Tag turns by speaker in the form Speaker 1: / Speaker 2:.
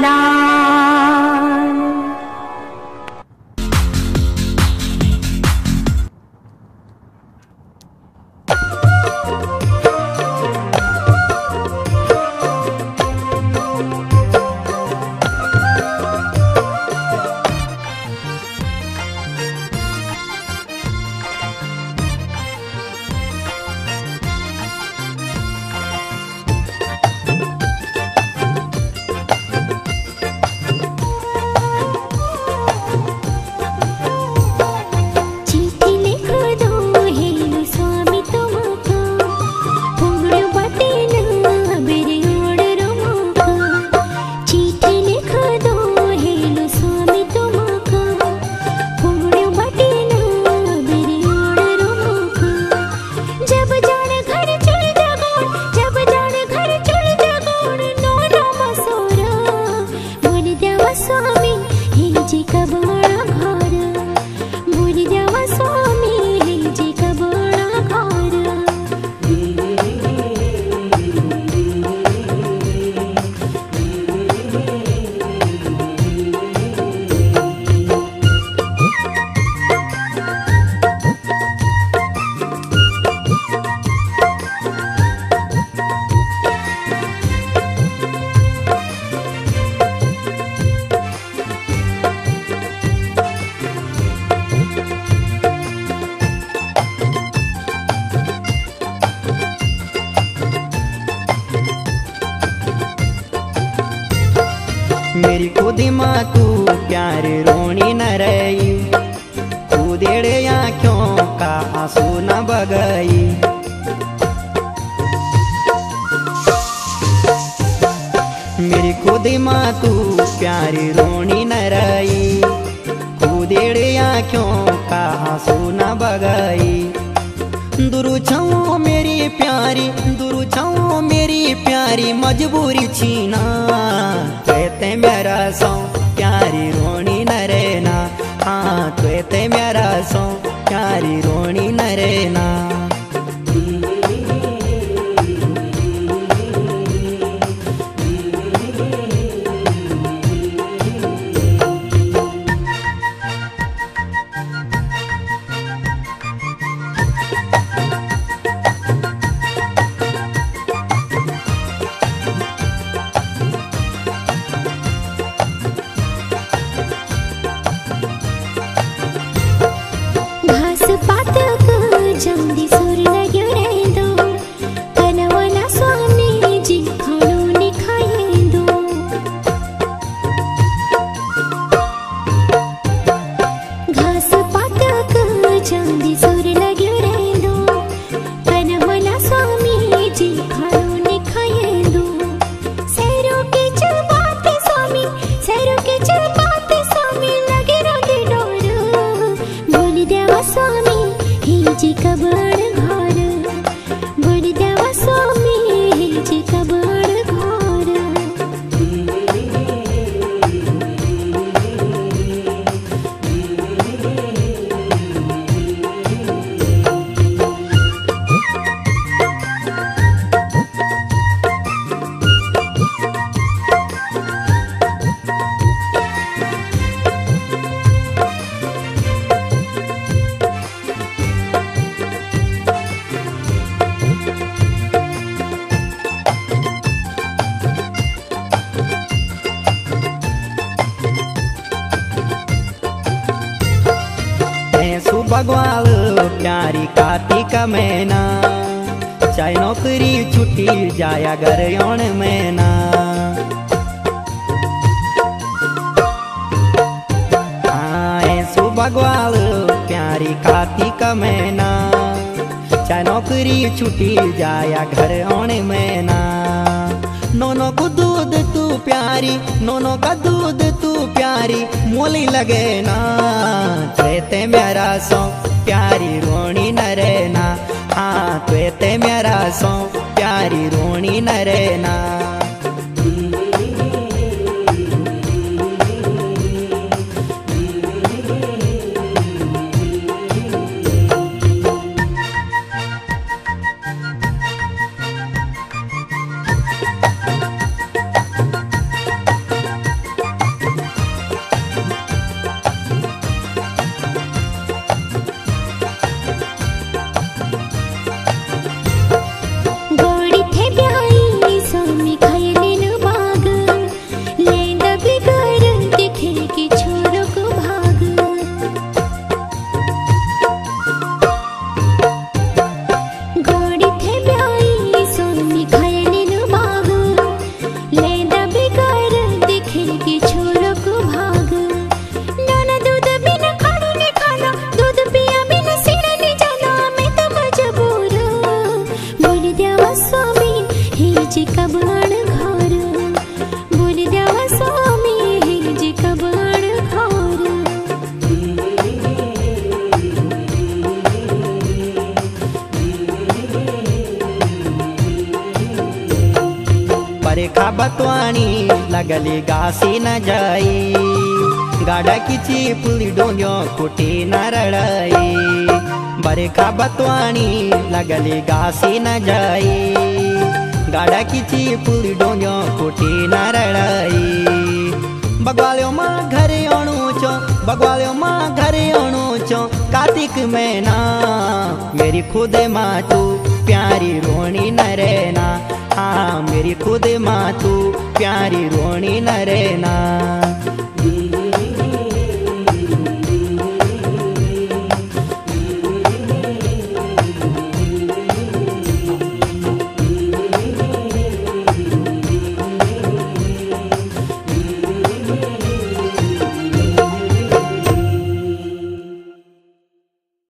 Speaker 1: la आँसू न बगई। मेरी खुद माँ तू प्यारी रोनी न रही। खुदेड़े आँखों का आँसू न बगई। दुरु छो मेरी प्यारी, दुरु छो मेरी प्यारी, मजबूरी छीना। कहते मेरा सौ, प्यारी रोनी न रहना। हाँ कहते ग्वाल प्यारी कार्तिक मैना। चाहे नौकरी छुट्टी जाया घर यौन मैना। भगवाल प्यारी कार्तिक मैना। चाहे नौकरी छुट्टी जाया घर आने मैना। नोनो को दूध तू प्यारी नोनो का दूध तू प्यारी, मोली लगे ना। बरखा बतवाणी लगली घासी न जाई। गाड़ा किची पुली डोंग्यो कुटी न रड़ाई। बरखा बतवाणी लगली घासी न जाई। गाड़ा की पुली डोंग्यो कुटी न रड़ाई। बगवालियो माँ घरे आणू चो, बगवालियो माँ घरे आणू चो, कार्तिक महीना मेरी खुद माँ तू, प्यारी रोणी न रहना हाँ मेरी खुद माँ तू प्यारी रोणी न रहना।